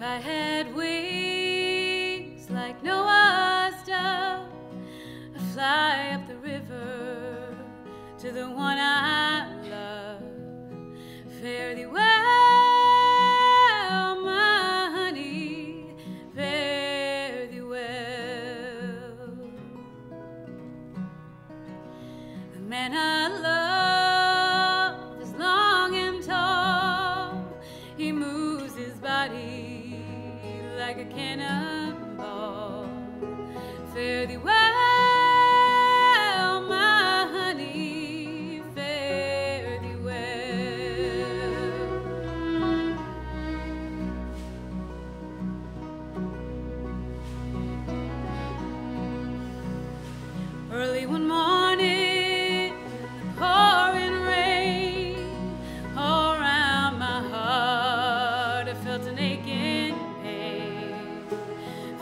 If I had wings like Noah's dove, I'd fly up the river to the one I love. Fare thee well, my honey, fare thee well. The man I love cannonball. Fare thee well,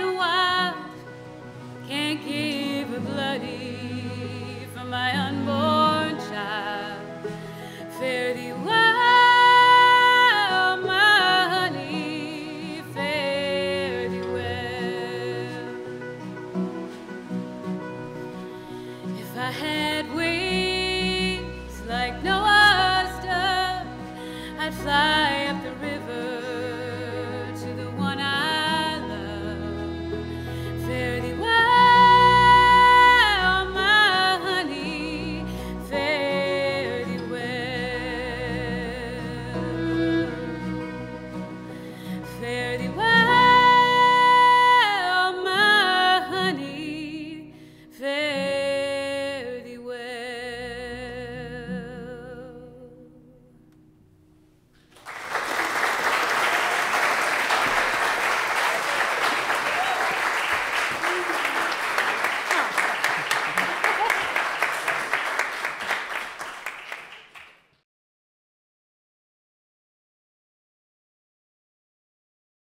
and wild. Can't give a bloody for my unborn child. Fare thee well, my honey, fare thee well. If I had wings like Noah's dove, I'd fly